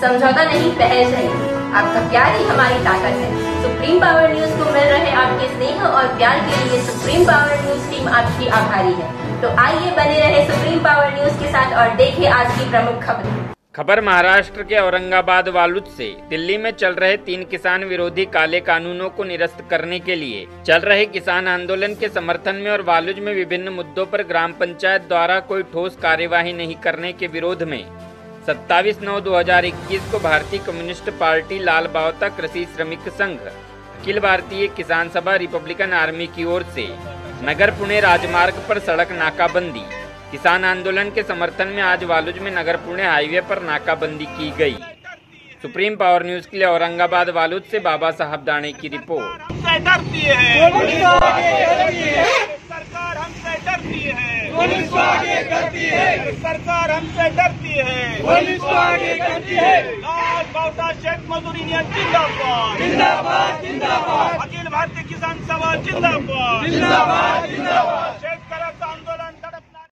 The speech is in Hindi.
समझौता नहीं पहल चाहिए आपका प्यार ही हमारी ताकत है। सुप्रीम पावर न्यूज़ को मिल रहे आपके स्नेह और प्यार के लिए सुप्रीम पावर न्यूज़ टीम आपकी आभारी है। तो आइए बने रहे सुप्रीम पावर न्यूज़ के साथ और देखें आज की प्रमुख खबरें। खबर महाराष्ट्र के औरंगाबाद वालुद से। दिल्ली में चल रहे तीन किसान विरोधी काले कानूनों को निरस्त करने के लिए चल रहे किसान आंदोलन के समर्थन में और वालुज में विभिन्न मुद्दों पर ग्राम पंचायत द्वारा कोई ठोस कार्यवाही नहीं करने के विरोध में। 27 नौ 2021 को भारतीय कम्युनिस्ट पार्टी लाल बावता कृषि श्रमिक संघ, अखिल भारतीय किसान सभा रिपब्लिकन आर्मी की ओर से नगर पुणे राजमार्ग पर सड़क नाकाबंदी। किसान आंदोलन के समर्थन में आज वालुज में नगर पुणे हाईवे पर नाकाबंदी की गई। सुप्रीम पावर न्यूज़ के लिए औरंगाबाद वालुद से बाबा साहब दाने की रिपोर्ट हमसे डरती है सरकार हमसे डरती है पुलिस को आगे करती है। सरकार हमसे डरती है। पुलिस को आगे करती है। लाल बाबा शेख मजदूर यूनियन जिंदाबाद। जिंदाबाद जिंदाबाद। अखिल भारतीय किसान सभा जिंदाबाद। जिंदाबाद जिंदाबाद।